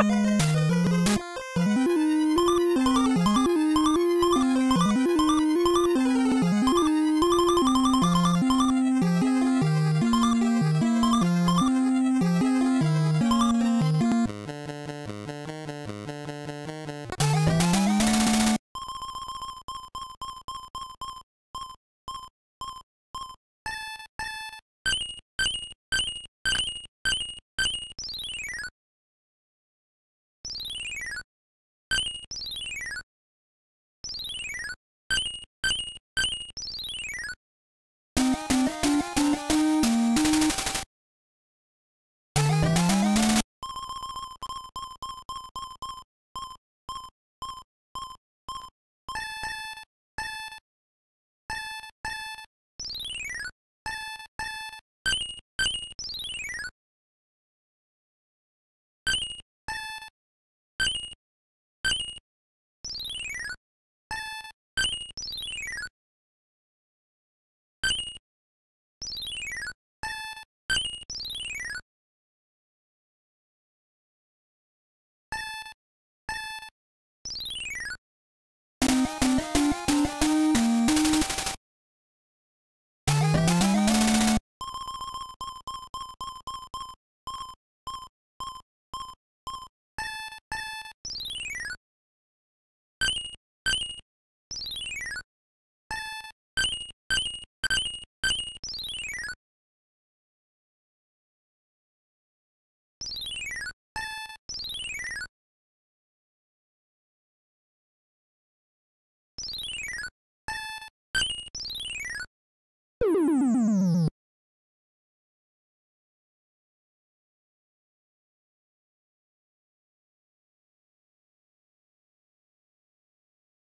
Yeah.